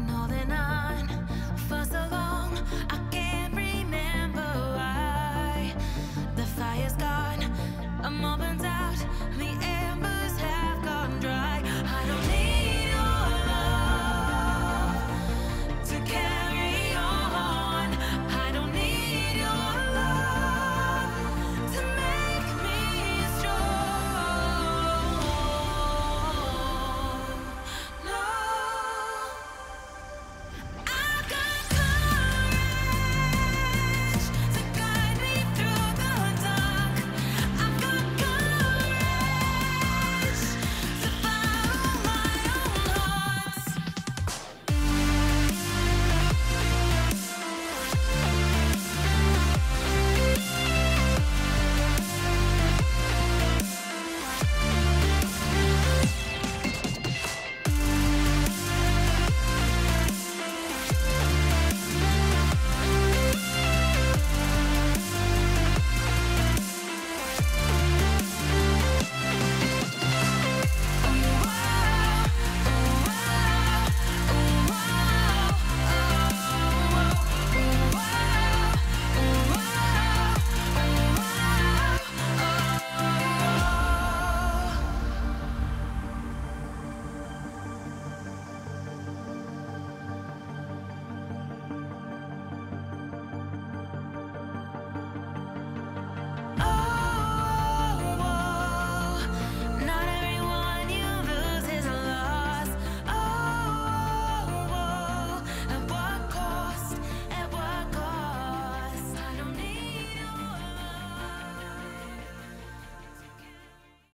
nothing more I